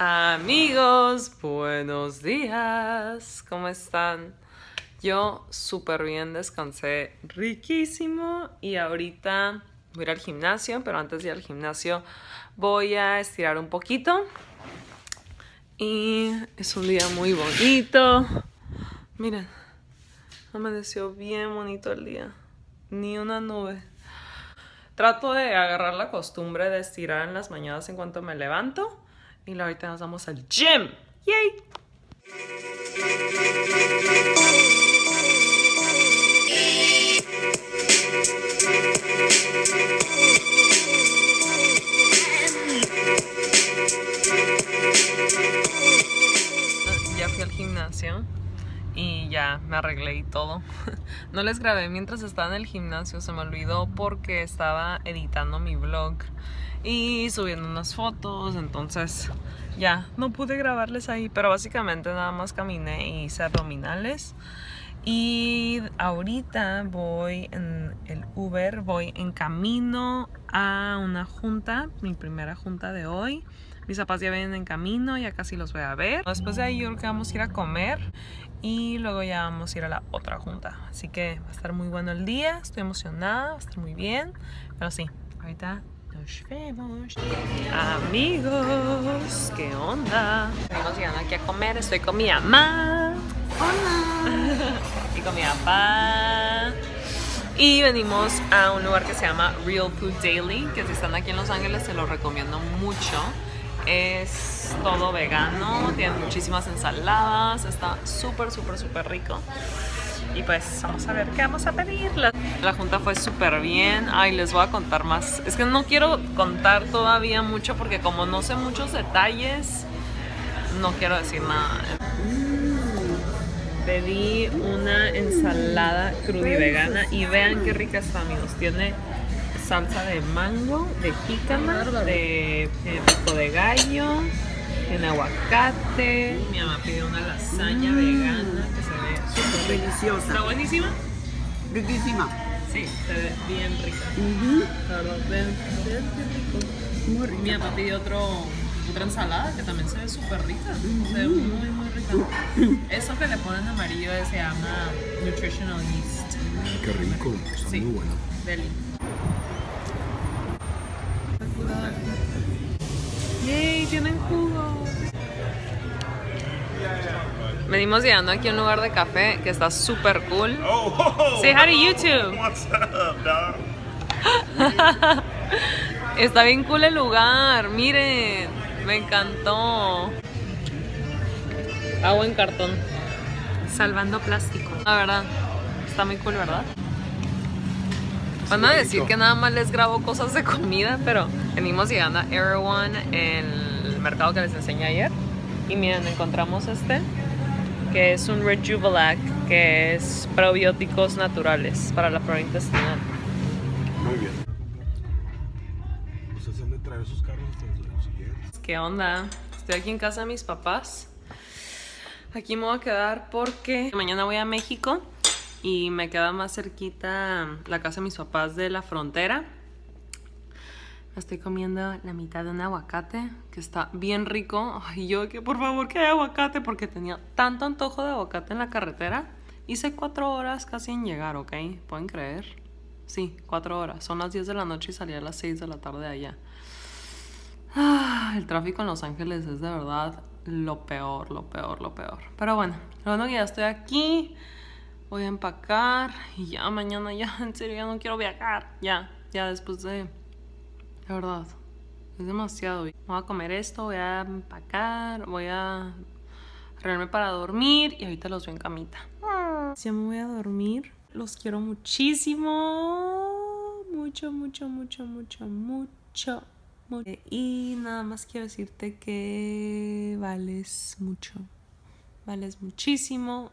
Amigos, buenos días. ¿Cómo están? Yo súper bien, descansé riquísimo y ahorita voy a ir al gimnasio, pero antes de ir al gimnasio voy a estirar un poquito. Y es un día muy bonito. Miren, amaneció bien bonito el día. Ni una nube. Trato de agarrar la costumbre de estirar en las mañanas en cuanto me levanto. Y ahorita nos vamos al gym. ¡Yay! Ya fui al gimnasio y ya me arreglé y todo. No les grabé mientras estaba en el gimnasio, se me olvidó porque estaba editando mi vlog y subiendo unas fotos, entonces ya no pude grabarles ahí, pero básicamente nada más caminé y hice abdominales. Y ahorita voy en el Uber, voy en camino a una junta, mi primera junta de hoy. Mis papás ya vienen en camino, ya casi los voy a ver. Después de ahí yo creo que vamos a ir a comer y luego ya vamos a ir a la otra junta. Así que va a estar muy bueno el día, estoy emocionada, va a estar muy bien. Pero sí, ahorita nos vemos. Amigos, ¿qué onda? Estamos llegando aquí a comer, estoy con mi mamá. Hola. y con mi papá. Y venimos a un lugar que se llama Real Food Daily, que si están aquí en Los Ángeles se lo recomiendo mucho. Es todo vegano, tiene muchísimas ensaladas, está súper, súper, súper rico. Y pues vamos a ver qué vamos a pedir. La, junta fue súper bien. Ay, les voy a contar más. Es que no quiero contar todavía mucho porque como no sé muchos detalles, no quiero decir nada. Pedí una ensalada crudi vegana y vean qué rica está, amigos. Tiene salsa de mango, de jícama, de eh, pico de gallo, tiene aguacate. Mi mamá pidió una lasaña vegana Deliciosa. ¿Está buenísima? Riquísima. Sí, se ve bien rica. La verdad, vean, vean qué rico. Muy rica. Mi papá pidió otro, otra ensalada que también se ve súper rica. Se ve muy, muy rica. Eso que le ponen amarillo se llama Nutritional Yeast. Qué rico, está Sí. muy bueno. Deli. Yay, tienen jugo. Venimos llegando aquí a un lugar de café que está súper cool. Oh, ho, ho. Say hi to YouTube. What's up, dog? Está bien cool el lugar, miren, me encantó. Agua en cartón. Salvando plástico. La verdad, está muy cool, ¿verdad? Van a decir que nada más les grabo cosas de comida, pero venimos llegando a Erewhon, el mercado que les enseñé ayer. Y miren, encontramos este, que es un Rejuvelac, que es probióticos naturales para la flora intestinal. Muy bien. Ustedes han de traer sus carros hasta el siguiente. ¿Qué onda? Estoy aquí en casa de mis papás. Aquí me voy a quedar porque mañana voy a México y me queda más cerquita la casa de mis papás de la frontera. Estoy comiendo la mitad de un aguacate que está bien rico. Ay, yo que por favor que haya aguacate porque tenía tanto antojo de aguacate en la carretera. Hice cuatro horas casi en llegar, ¿ok? ¿Pueden creer? Sí, cuatro horas. Son las 10 de la noche y salí a las 6 de la tarde de allá. Ah, el tráfico en Los Ángeles es de verdad lo peor, lo peor, lo peor. Pero bueno, lo bueno que ya estoy aquí. Voy a empacar y ya mañana ya, en serio, ya no quiero viajar. Ya, ya después de... La verdad, es demasiado. Voy a comer esto, voy a empacar, voy a arreglarme para dormir y ahorita los veo en camita. Ya me voy a dormir. Los quiero muchísimo. Mucho, mucho, mucho, mucho, mucho. mucho. Y nada más quiero decirte que vales mucho. Vales muchísimo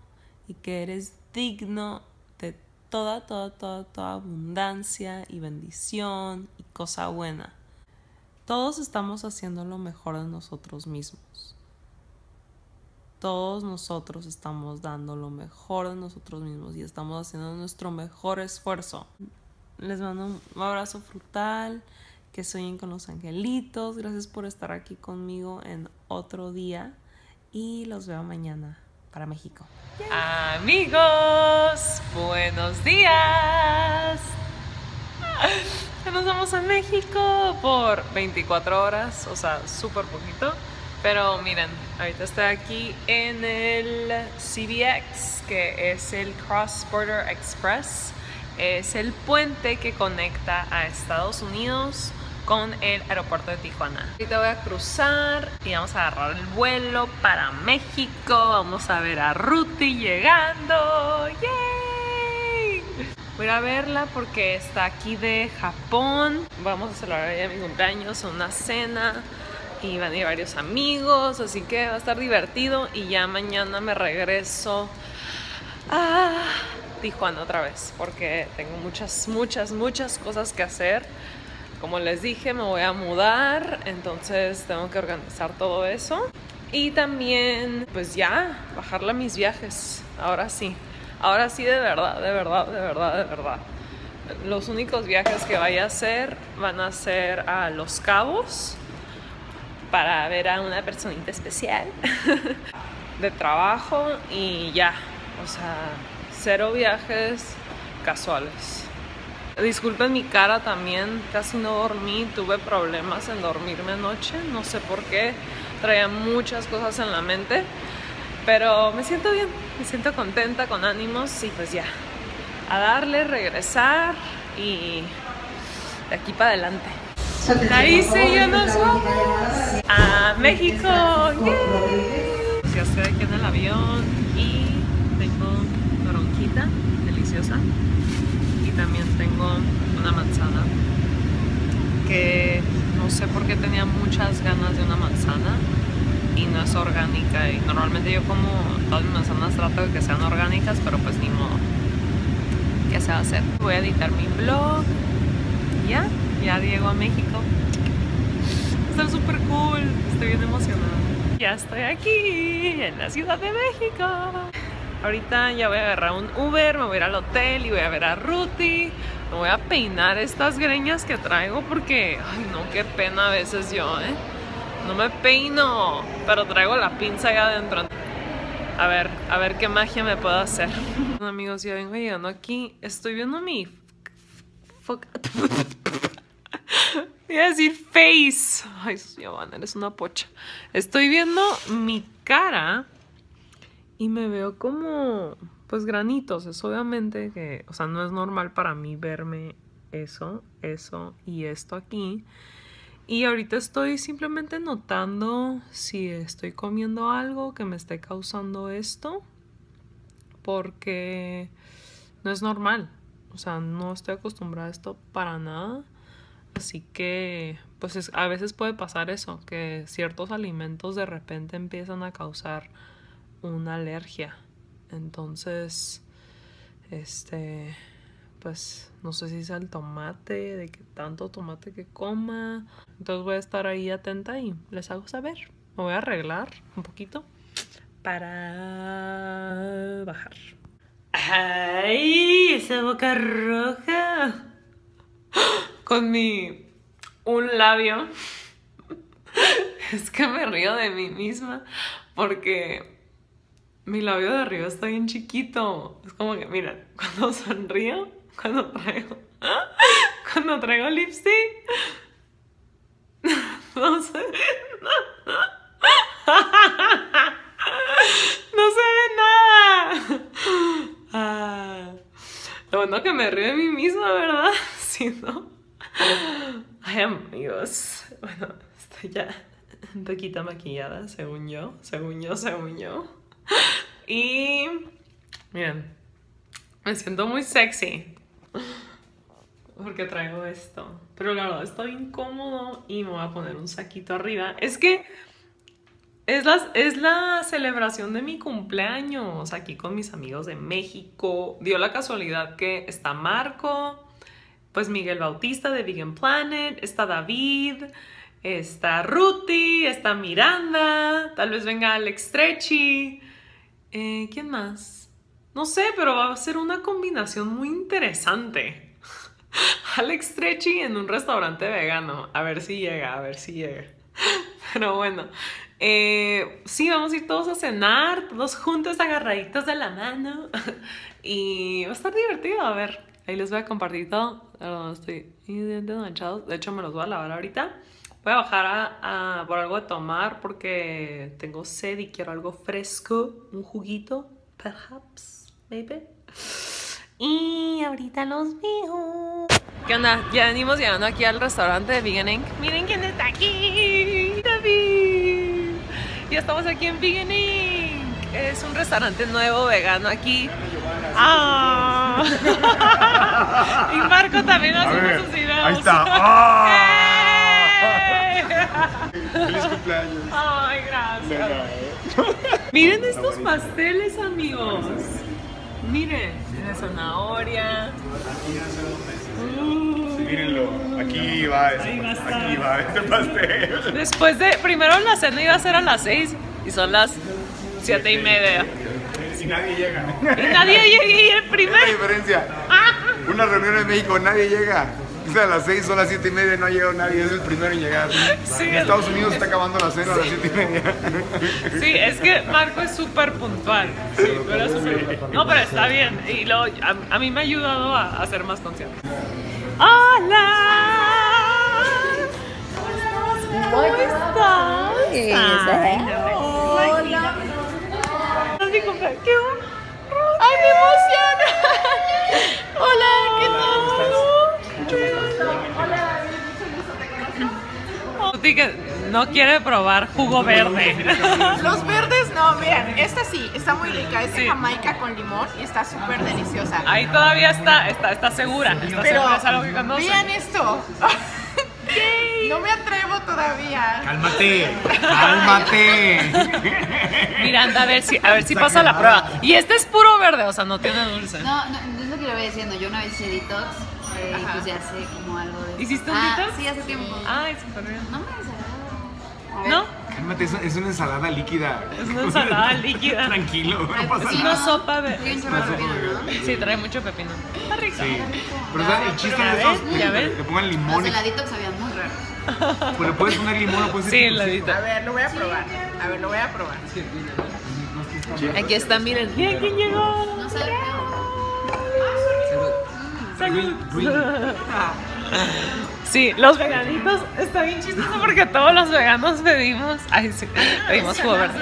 y que eres digno de toda, toda, toda, toda abundancia y bendición cosa buena. Todos estamos haciendo lo mejor de nosotros mismos. Todos nosotros estamos dando lo mejor de nosotros mismos y estamos haciendo nuestro mejor esfuerzo. Les mando un abrazo frutal, que sueñen con los angelitos. Gracias por estar aquí conmigo en otro día y los veo mañana para México. Amigos, buenos días. Nos vamos a México por 24 horas, o sea, súper poquito. Pero miren, ahorita estoy aquí en el CBX, que es el Cross Border Express. Es el puente que conecta a Estados Unidos con el aeropuerto de Tijuana. Ahorita voy a cruzar y vamos a agarrar el vuelo para México. Vamos a ver a Ruti llegando. ¡Yay! Voy a verla porque está aquí de Japón. Vamos a celebrar ya mi cumpleaños, una cena y van a ir varios amigos, así que va a estar divertido y ya mañana me regreso a Tijuana otra vez porque tengo muchas, muchas, muchas cosas que hacer. Como les dije, me voy a mudar, entonces tengo que organizar todo eso. Y también, pues ya, bajarle mis viajes. Ahora sí. Ahora sí, de verdad, de verdad, de verdad, de verdad. Los únicos viajes que vaya a hacer van a ser a Los Cabos para ver a una personita especial de trabajo y ya. O sea, cero viajes casuales. Disculpen mi cara también, casi no dormí, tuve problemas en dormirme anoche, no sé por qué, traía muchas cosas en la mente, pero me siento bien, me siento contenta, con ánimos y pues ya, a darle, regresar y de aquí para adelante. Ahí sí, ya nos vamos a México. ¡Yay! Ya estoy aquí en el avión y tengo toronjita deliciosa y también tengo una manzana que no sé por qué tenía muchas ganas de una manzana y no es orgánica. Y normalmente yo como todas mis manzanas trato de que sean orgánicas pero pues ni modo. ¿qué se va a hacer? voy a editar mi blog. Ya, ya llego a México. Está súper cool. Estoy bien emocionada. Ya estoy aquí en la Ciudad de México. Ahorita ya voy a agarrar un Uber, me voy a ir al hotel y voy a ver a Ruti. Me voy a peinar estas greñas que traigo porque, ay no, qué pena a veces yo, ¿eh? No me peino, pero traigo la pinza allá adentro. A ver, a ver qué magia me puedo hacer. Bueno, amigos, ya vengo llegando aquí. Estoy viendo mi... Voy a decir face. Ay, Giovanna, eres una pocha. Estoy viendo mi cara y me veo como pues granitos. Es obviamente que, o sea, no es normal para mí verme eso, eso y esto aquí. Y ahorita estoy simplemente notando si estoy comiendo algo que me esté causando esto. Porque no es normal. O sea, no estoy acostumbrada a esto para nada. Así que, pues es, a veces puede pasar eso, que ciertos alimentos de repente empiezan a causar una alergia. Entonces, este, pues no sé si es el tomate, de que tanto tomate que coma. Entonces voy a estar ahí atenta y les hago saber. Me voy a arreglar un poquito para bajar. ¡Ay! Esa boca roja. Con mi un labio. Es que me río de mí misma porque mi labio de arriba está bien chiquito. Es como que, mira, cuando sonrío, cuando traigo, cuando traigo lipstick, no se ve No se ve nada. Ah, lo bueno que me río de mí misma, ¿verdad? Si no. Ay, amigos. Bueno, estoy ya un poquito maquillada, según yo, según yo, según yo. Y miren, me siento muy sexy porque traigo esto. Pero claro, estoy incómodo y me voy a poner un saquito arriba. Es que es la, es la celebración de mi cumpleaños aquí con mis amigos de México. Dio la casualidad que está Marco, pues Miguel Bautista de Vegan Planet, está David, está Ruti, está Miranda, tal vez venga Alex Trechi. Eh, ¿Quién más? No sé, pero va a ser una combinación muy interesante. Alex Trechi en un restaurante vegano. A ver si llega, a ver si llega. Pero bueno. eh, sí, vamos a ir todos a cenar, todos juntos, agarraditos de la mano. Y va a estar divertido. A ver, ahí les voy a compartir todo. Perdón, estoy manchados. De hecho, me los voy a lavar ahorita. Voy a bajar a, a por algo de tomar porque tengo sed y quiero algo fresco. Un juguito, perhaps, maybe. Y ahorita los veo. ¿Qué onda? Ya venimos llegando aquí al restaurante de Vegan Inc. Miren quién está aquí. David. Ya estamos aquí en Vegan Inc. Es un restaurante nuevo vegano aquí. Ah. y Marco también sus videos. ahí está. ¡Ah! ¡Eh! Feliz cumpleaños. Ay, gracias. Miren estos pasteles, amigos. Miren, de zanahoria. Uh. Mírenlo, aquí va ese, va aquí va este pastel. Después de, primero la cena iba a ser a las 6 y son las 7 y media. Y nadie llega. Y nadie llega y el la primer. diferencia. Una reunión en México, nadie llega. O sea, a las 6 son las 7 y media y no ha llegado nadie. Es el primero en llegar. Sí, en Estados Unidos está acabando la cena a las 7 y media. Sí, es que Marco es súper puntual. Sí, pero es súper- No, pero está bien. Y luego, a, a mí me ha ayudado a, a ser más consciente. ¡Hola! ¿Cómo estás? Hola. Así como, ¿qué hor- ¡Ay, que no quiere probar jugo verde. Los verdes no, vean, esta sí, está muy rica, es de Sí. Jamaica con limón y está súper deliciosa. Ahí todavía está, está, está segura. Está Pero segura, es algo que conoce. vean esto. No me atrevo todavía. Cálmate, cálmate. Miranda, a ver si, a ver si pasa la prueba. Y este es puro verde, o sea, no tiene dulce. No, no, es lo que le voy diciendo. Yo una vez hice detox eh, y Ajá. pues ya sé como algo de. ¿Hiciste un ah, detox? Sí, hace tiempo. Ay, súper bien. No me desagrada. ¿No? Cálmate, es, es una ensalada líquida. Es una ensalada líquida. Tranquilo, no pasa Es nada. una sopa de. ¿no? Sí, trae mucho pepino. Está rico. Sí. Pero o sea, el chiste de esos, ya le, ven. le pongan Los limón. la detox sabían muy raros. Le puedes poner limón o puedes Sí, la dita. A ver, lo voy a probar. A ver, lo voy a probar. Aquí está, miren. Mira quién llegó. No sabe. Sí, los veganitos está bien chistoso porque todos los veganos pedimos. Ay, sí, pedimos jugo verde.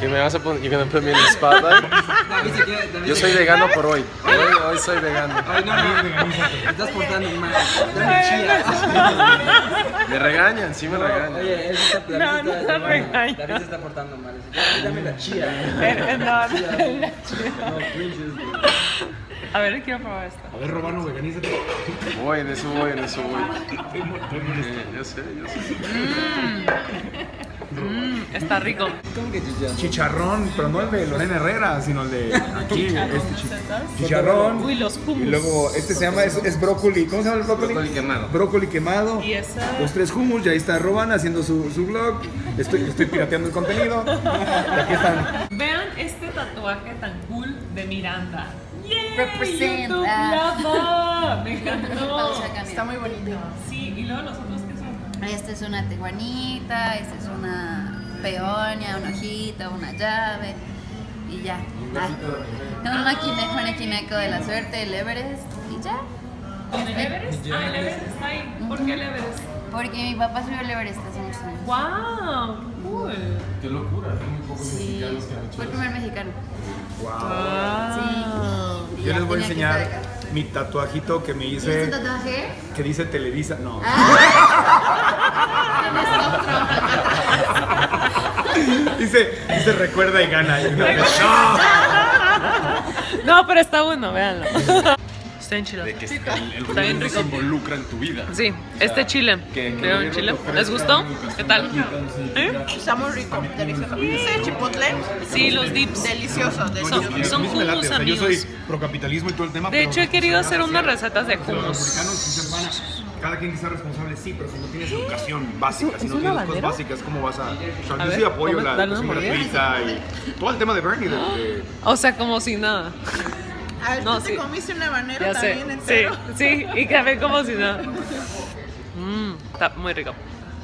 ¿Qué me vas a poner? You're gonna put me in the spotlight? Yo soy vegano por hoy. Hoy, hoy soy vegano. Ay, no, no, estás portando mal. Me regañan, sí me regañan. Oye, él se está, No, no está- regañes. David se está portando mal. Dame la chía. Eh, no, no. No. A ver, quiero probar esto. A ver, Robano, veganízate. Voy, en eso voy, en eso voy. Eh, yo sé, yo sé. Mm, está rico. ¿Cómo que chilla? Chicharrón, pero no el de Lorena Herrera, sino el de aquí, este chi- chicharrón. Uy, los hummus. Y luego este se llama, es, es brócoli. ¿Cómo se llama el brócoli? Brócoli quemado. Brócoli quemado. Y esa- Los tres hummus, y ahí está Roban haciendo su, su vlog. Estoy, estoy pirateando el contenido. Y aquí están. Vean este tatuaje tan cool de Miranda. ¡Yay! Represent, YouTube ah. Me encantó. Está muy bonito. Sí, y luego los otros que son. Esta es una teguanita, esta es una peonia, una hojita, una llave y ya. Ah, un maquineco, un maquineco de la suerte, el Everest y ya. ¿El Everest? Ah, el Everest está ahí. ¿Por qué el Everest? Porque mi papá subió el Everest hace muchos años. ¡Wow! Cool. Qué locura, hay muy pocos Sí, fue el primer mexicano. Ah. Sí. Yo les voy a enseñar mi tatuajito que me ¿Y hice, este tatuaje? que dice Televisa. No. dice, dice recuerda y gana. Y una vez, no. No, pero está bueno, véanlo. Está en chile. De que el, el Está bien rico. se involucra en tu vida. Sí, este chile. que- que ¿Vieron el chile? ¿Les gustó? ¿Qué tal? ¿Eh? Está muy rico, delicioso. Ese chipotle, Sí, los dips. delicioso, Son, delicioso. son late, hummus, o sea, yo soy amigos. procapitalismo y todo el tema. De hecho, he querido hacer unas recetas de los hummus. Cada quien que sea responsable, sí, pero si no tienes educación básica, si ¿Es no tienes cosas básicas, ¿cómo vas a...? O sea, A yo ver, sí apoyo la educación gratuita y todo el tema de Bernie. de- de- O sea, como si nada. Ah, tú No, te sí. comiste un habanero Ya también Sí, entero. sí, y café como si no. Mmm, está muy rico.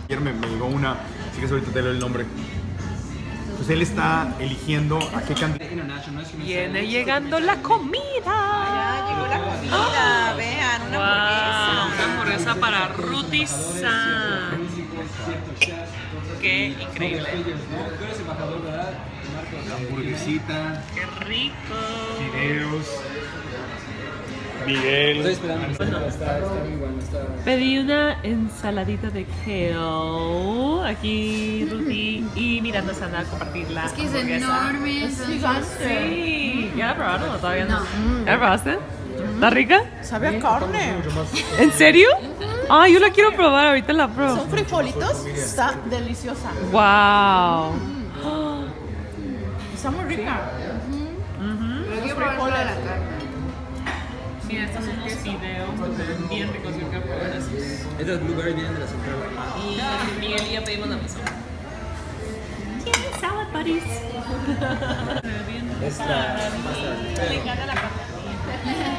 Ayer me, me llegó una, sí que ahorita te leo el nombre. Pues él está eligiendo a qué me Viene llegando la comida. Ya llegó la comida, vean, una Wow, hamburguesa. una hamburguesa para Ruti San. Qué increíble. Tú eres embajador, ¿verdad? Hamburguesita, Qué rico. videos. Estoy Miguel. esperando. Está, está muy bueno. Está... Pedí una ensaladita de kale. Aquí Ruti y Miranda se van a compartir la Es que es enorme. Es gigante. Sí, ¿ya la probaron o todavía no? No. ¿Ya la probaste? ¿Está rica? Sabe a carne. ¿En serio? Ay, yo la quiero probar, ahorita la pruebo. Son frijolitos. Está deliciosa. Wow. Está muy rica. Probar solo la carne. Sí, estos son los fideos bien ricos, yo quiero probar. Estas blueberry vienen de la central. Y Miguel y yo pedimos la misma. Salad buddies. Me encanta la pasta.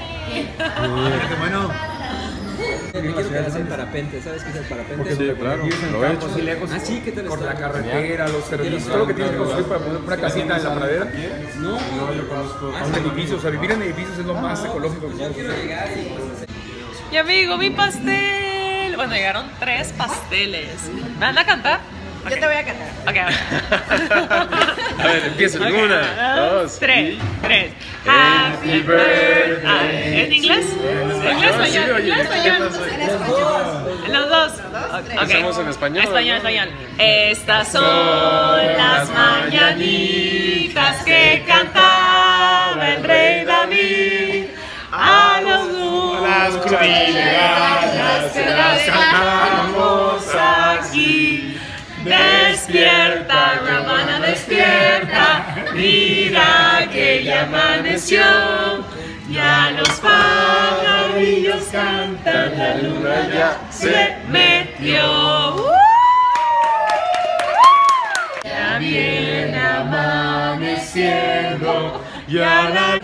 Bueno, Yo quiero que hacen parapente. ¿Sabes qué es el parapente? Sí, claro. Lo he hecho. así lejos. Ah, sí, ¿qué tal Por la carretera, los servicios, todo lo que tienes que construir para poner una casita en la pradera. No, A un edificio, o sea, vivir en edificios es lo más ecológico que puedes hacer. Y amigo, mi pastel. Bueno, llegaron tres pasteles. ¿Me van a cantar? Yo te voy a cantar. Ok, A ver, empiezo. Ok, Una, dos, tres, tres. Happy birthday. ¿En inglés? ¿En inglés Sí, español? En los dos. ¿Hacemos en español? Español, español. Estas son las mañanitas que cantaba el rey David. A los Las crudilegadas se las cantamos aquí. Despierta, Ramana, despierta. Mira que ya amaneció. Ya los pajarillos cantan, la luna ya se metió. ¡Uh! Ya viene amaneciendo. Ya la.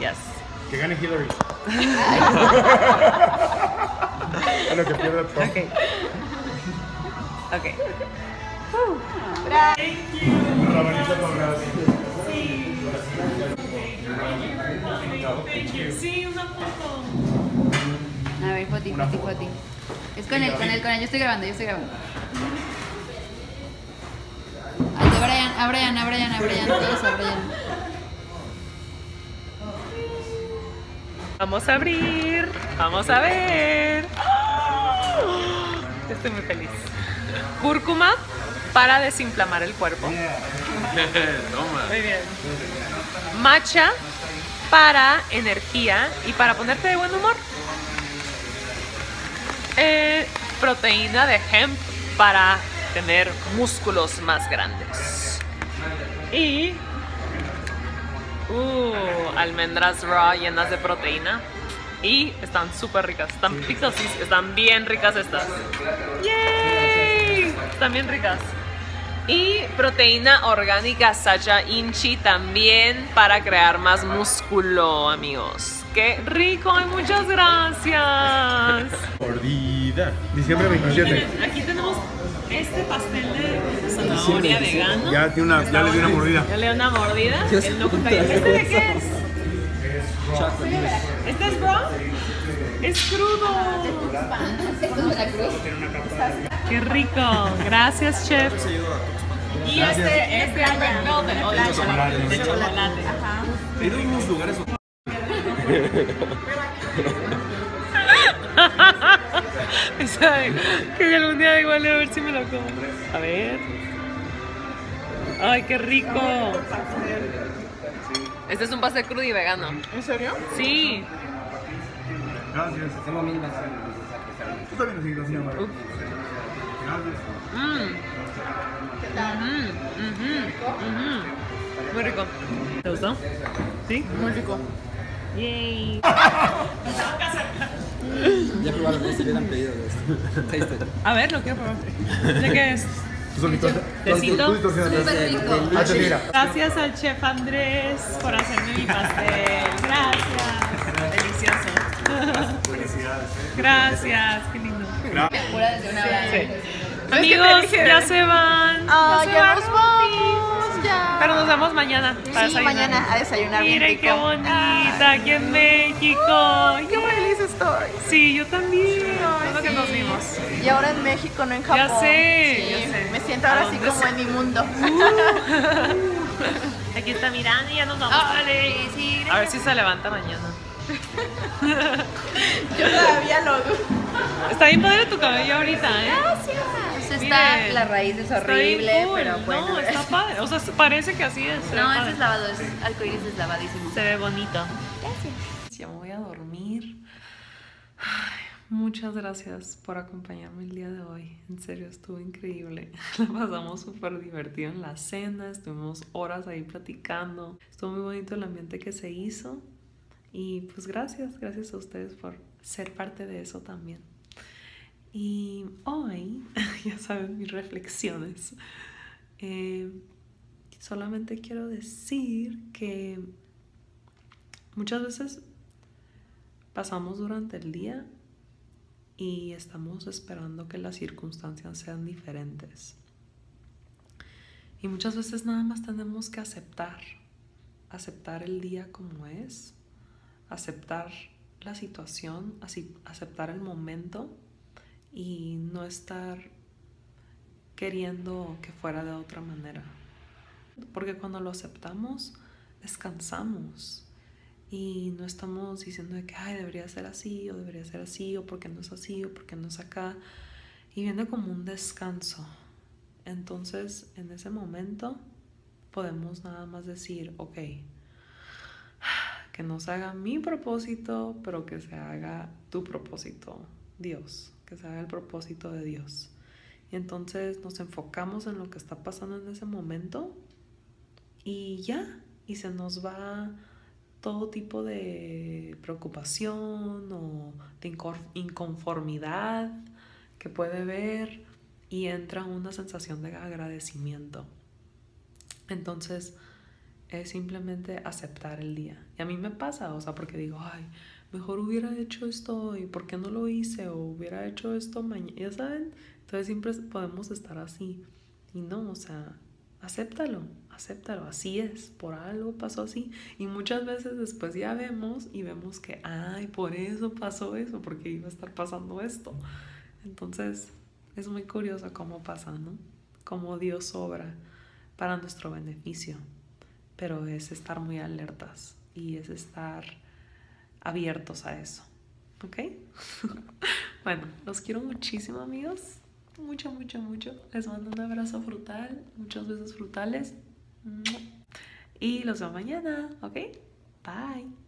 Yes. Que gane Hillary. A lo que pierda Trump. Ok. Ok. Sí, una foto. A ver, foti, foti, foti. Es con él, con él, con él. Yo estoy grabando, yo estoy grabando. Brian, a Brian, a Brian, a Brian, todos a Brian. Vamos a abrir. Vamos a ver. ¡Oh! Estoy muy feliz. Cúrcuma para desinflamar el cuerpo. Toma. Muy bien. Matcha para energía y para ponerte de buen humor. Eh, proteína de hemp para tener músculos más grandes. Y uh, almendras raw llenas de proteína. Y están súper ricas, están picosísimas, están bien ricas estas. ¡Yay! Están bien ricas. Y proteína orgánica Sacha Inchi también para crear más músculo, amigos. ¡Qué rico! ¡Ay, muchas gracias! Mordida. Diciembre 27. Miren, aquí tenemos este pastel de zanahoria vegano. Ya, tiene una, ya le di una mordida. Ya le doy una mordida. El ¿Este de qué es? ¿Este es raw? Es crudo. ¿Esto es Veracruz? Qué rico. Gracias, chef. Y este es de red velvet o de chocolate. De chocolate. Ajá. He ido a unos lugares que algún día igual a ver si me lo como. A ver. Ay, qué rico. Este es un pastel crudo y vegano. ¿En serio? Sí. Gracias. Tengo mil más. Tú también Mm. Ujú, ujú, ujú. Muy rico. ¿Te gustó? Sí. Muy rico. Yay. Ya probaron este, hubieran pedido de esto. A ver, lo quiero probar. ¿De qué es? Ah. Gracias al chef Andrés por hacerme mi pastel. Gracias. Delicioso. Gracias, qué lindo. Amigos, ya se van. Ah, se ya van. nos vamos. Ya. Pero nos vemos mañana. para Sí, desayunar. mañana a desayunar bien Miren qué bonita aquí en México. Qué feliz estoy. Sí, yo también. Cuando que nos vimos. Y ahora en México, no en Japón. Ya sé, Sí, ya sé. Me siento ahora ¿A así como en mi mundo. Aquí está Miranda y ya nos vamos. Sí, A ver si se levanta mañana. Yo todavía lo dudo. Está bien padre tu cabello ahorita, ¿eh? Pues está, Miren, la raíz es horrible, cool. pero bueno. No, está padre. O sea, parece que así es. No, ese es lavado, es arcoíris deslavadísimo. Se ve bonito. Gracias. Ya me voy a dormir. Ay, muchas gracias por acompañarme el día de hoy. En serio, estuvo increíble. La pasamos súper divertido en la cena. Estuvimos horas ahí platicando. Estuvo muy bonito el ambiente que se hizo. Y pues gracias, gracias a ustedes por ser parte de eso también. Y hoy, ya saben mis reflexiones. Eh, solamente quiero decir que muchas veces pasamos durante el día y estamos esperando que las circunstancias sean diferentes. Y muchas veces nada más tenemos que aceptar, aceptar el día como es, aceptar la situación, así, aceptar el momento y no estar queriendo que fuera de otra manera. Porque cuando lo aceptamos, descansamos y no estamos diciendo que, ay, debería ser así o debería ser así o porque no es así o porque no es acá. Y viene como un descanso. Entonces, en ese momento, podemos nada más decir, ok, que no se haga mi propósito, pero que se haga tu propósito, Dios, que se haga el propósito de Dios. Y entonces nos enfocamos en lo que está pasando en ese momento y ya, y se nos va todo tipo de preocupación o de inconformidad que puede ver y entra una sensación de agradecimiento. Entonces es simplemente aceptar el día. Y a mí me pasa, o sea, porque digo, ay, mejor hubiera hecho esto hoy, ¿por qué no lo hice? O hubiera hecho esto mañana, ya saben. Entonces siempre podemos estar así. Y no, o sea, acéptalo, acéptalo, así es, por algo pasó así. Y muchas veces después ya vemos y vemos que, ay, por eso pasó eso, porque iba a estar pasando esto. Entonces es muy curioso cómo pasa, ¿no? Cómo Dios obra para nuestro beneficio. Pero es estar muy alertas y es estar abiertos a eso. ¿Ok? bueno, los quiero muchísimo, amigos. Mucho, mucho, mucho. Les mando un abrazo frutal, muchos besos frutales. Y los veo mañana, ¿ok? Bye.